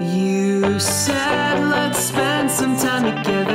You said let's spend some time together.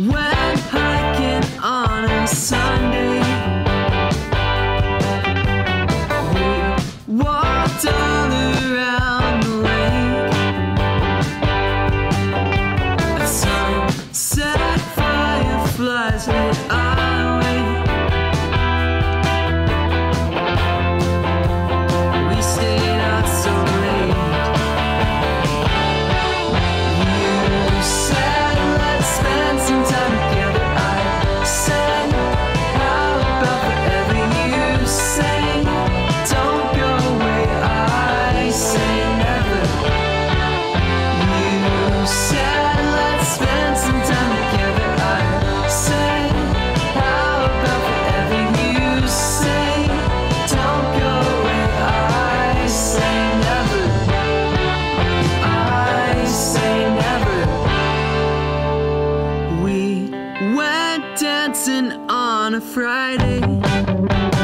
Do Friday.